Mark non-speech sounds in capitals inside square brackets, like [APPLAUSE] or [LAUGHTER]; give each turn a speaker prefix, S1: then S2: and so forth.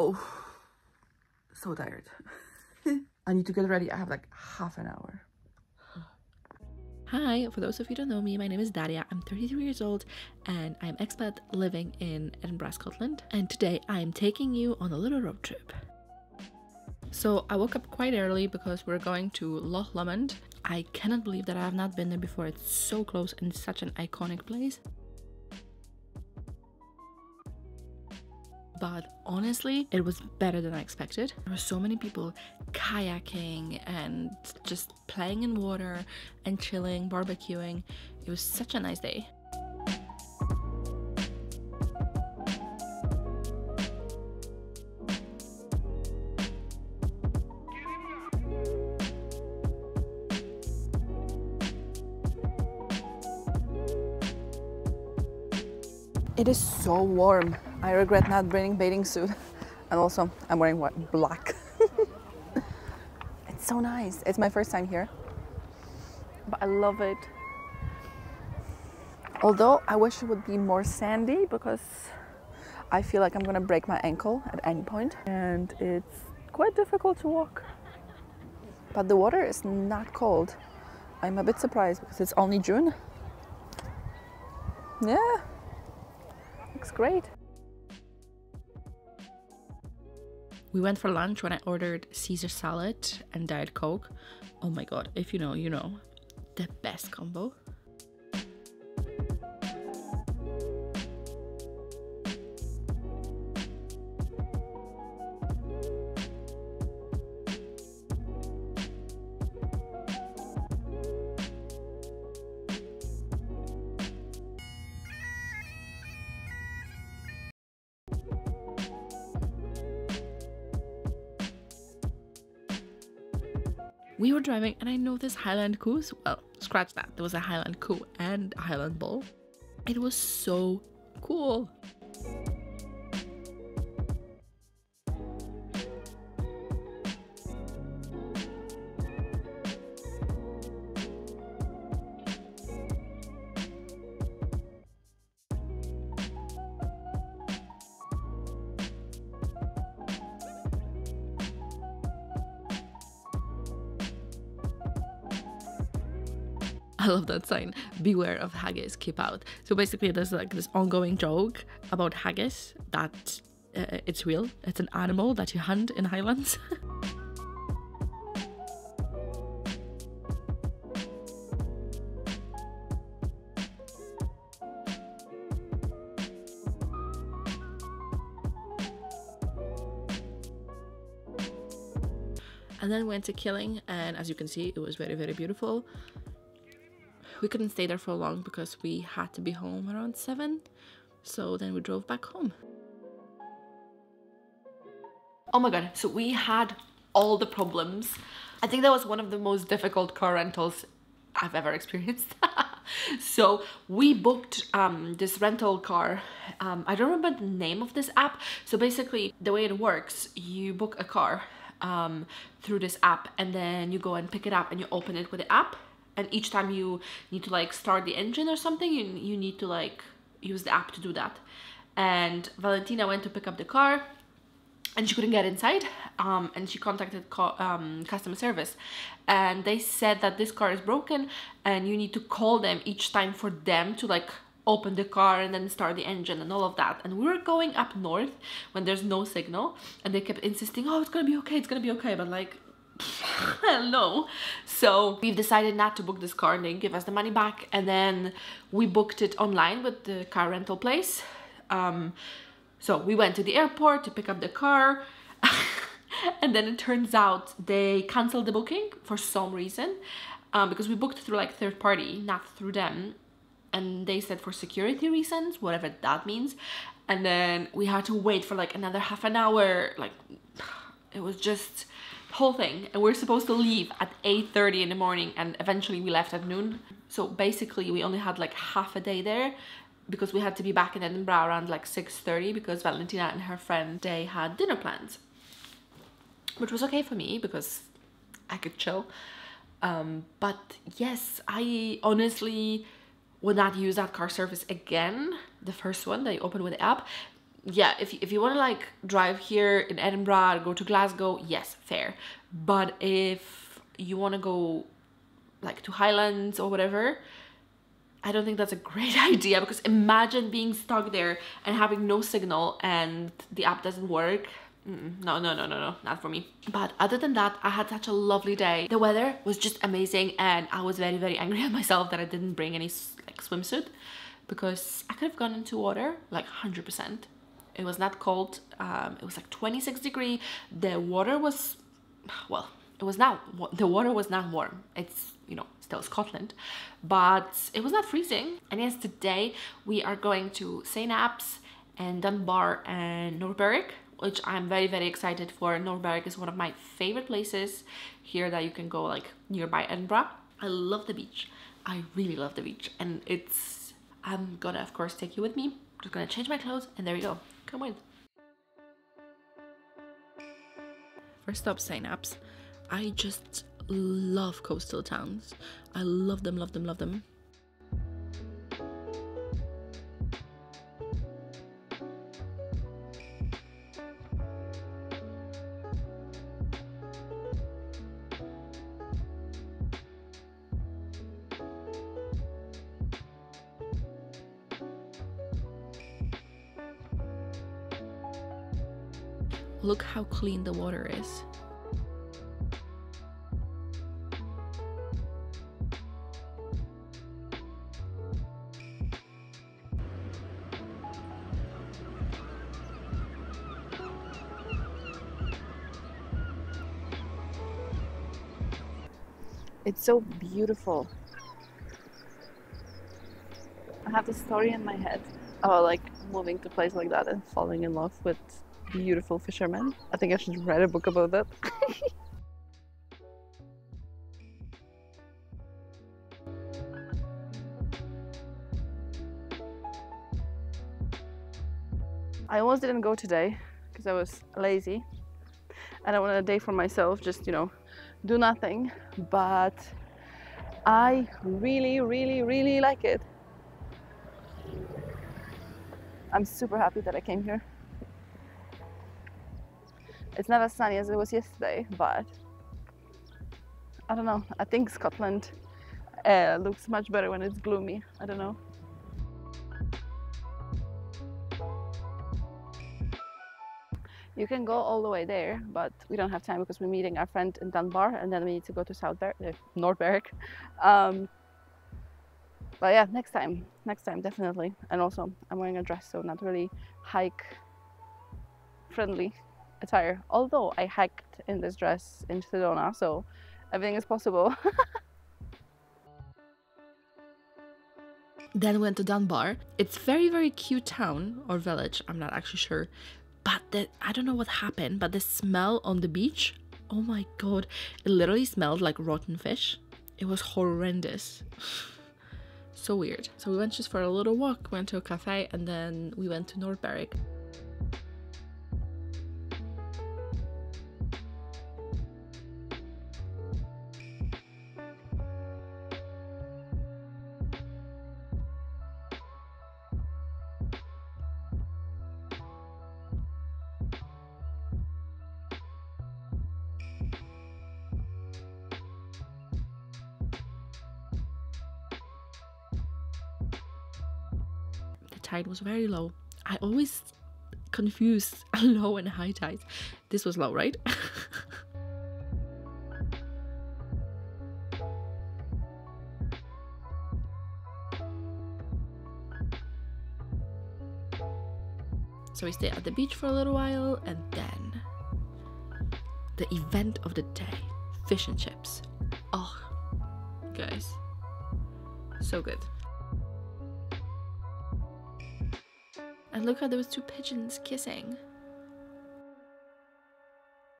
S1: Oh, so tired. [LAUGHS] I need to get ready. I have like half an hour.
S2: Hi, for those of you who don't know me, my name is Daria. I'm 33 years old and I'm expat living in Edinburgh, Scotland. And today I'm taking you on a little road trip. So I woke up quite early because we're going to Loch Lomond. I cannot believe that I have not been there before. It's so close and such an iconic place. But honestly, it was better than I expected. There were so many people kayaking and just playing in water and chilling, barbecuing. It was such a nice day.
S1: It is so warm. I regret not bringing bathing suit. [LAUGHS] And also, I'm wearing what? Black. [LAUGHS] it's so nice. It's my first time here. But I love it. Although I wish it would be more sandy because I feel like I'm gonna break my ankle at any point and it's quite difficult to walk. But the water is not cold. I'm a bit surprised because it's only June. Yeah, looks great.
S2: We went for lunch when I ordered Caesar salad and Diet Coke. Oh my god, if you know, you know. The best combo. We were driving and I noticed Highland Coos. Well, scratch that. There was a Highland Coo and a Highland Bull. It was so cool. I love that sign. Beware of haggis, keep out. So basically, there's like this ongoing joke about haggis that uh, it's real. It's an animal that you hunt in Highlands. [LAUGHS] and then went to Killin, and as you can see, it was very, very beautiful we couldn't stay there for long because we had to be home around 7 so then we drove back home. Oh my god so we had all the problems. I think that was one of the most difficult car rentals i've ever experienced. [LAUGHS] So we booked um, this rental car. Um, i don't remember the name of this app. So basically the way it works you book a car um, through this app and then you go and pick it up and you open it with the app and each time you need to like start the engine or something you, you need to like use the app to do that. And Valentina went to pick up the car and she couldn't get inside um, and she contacted um, customer service. And they said that this car is broken and you need to call them each time for them to like open the car and then start the engine and all of that. And we were going up north when there's no signal and they kept insisting oh it's gonna be okay it's gonna be okay. But like [LAUGHS] no. So we've decided not to book this car and they give us the money back and then we booked it online with the car rental place. Um, so we went to the airport to pick up the car [LAUGHS] and then it turns out they canceled the booking for some reason um, because we booked through like third party not through them and they said for security reasons whatever that means and then we had to wait for like another half an hour like [SIGHS] it was just whole thing and we're supposed to leave at 8:30 in the morning and eventually we left at noon. So basically we only had like half a day there because we had to be back in Edinburgh around like 6:30 because Valentina and her friend they had dinner plans. Which was okay for me because I could chill. Um, but yes I honestly would not use that car service again the first one that I opened with the app yeah, if, if you want to like drive here in Edinburgh, go to Glasgow, yes, fair. But if you want to go like to Highlands or whatever, I don't think that's a [LAUGHS] great idea because imagine being stuck there and having no signal and the app doesn't work. No, no, no, no, no, not for me. But other than that, I had such a lovely day. The weather was just amazing and I was very, very angry [LAUGHS] at myself that I didn't bring any like swimsuit because I could have gone into water like 100%. It was not cold. Um, it was like 26 degree. The water was, well, it was not, the water was not warm. It's, you know, still Scotland, but it was not freezing. And yes, today we are going to St. Abbs and Dunbar and North Berwick which I'm very very excited for. North Berwick is one of my favorite places here that you can go like nearby Edinburgh. I love the beach. I really love the beach and it's I'm gonna of course take you with me. just gonna change my clothes and there we go. Come on. First stop St. Abbs. I just love coastal towns. I love them, love them, love them. Look how clean the water is.
S1: It's so beautiful. I have this story in my head about like moving to a place like that and falling in love with beautiful fishermen. I think I should write a book about that. [LAUGHS] I almost didn't go today because I was lazy and I wanted a day for myself, just you know, do nothing. But I really, really, really like it. I'm super happy that I came here. It's not as sunny as it was yesterday, but I don't know. I think Scotland uh, looks much better when it's gloomy. I don't know. You can go all the way there, but we don't have time because we're meeting our friend in Dunbar and then we need to go to South Ber- uh, North Berwick. Um, but yeah, next time, next time, definitely. And also, I'm wearing a dress, so not really hike friendly attire. Although I hiked in this dress in Sedona, so everything is possible. [LAUGHS]
S2: then went to Dunbar. It's very very cute town or village. I'm not actually sure, but the, I don't know what happened. But the smell on the beach, oh my god, it literally smelled like rotten fish. It was horrendous. [LAUGHS] so weird. So we went just for a little walk, went to a cafe, and then we went to North Berwick. Tide was very low. I always confuse [LAUGHS] low and high tides. This was low, right? [LAUGHS] so we stayed at the beach for a little while and then the event of the day fish and chips. Oh, guys, so good. And look how those two pigeons kissing.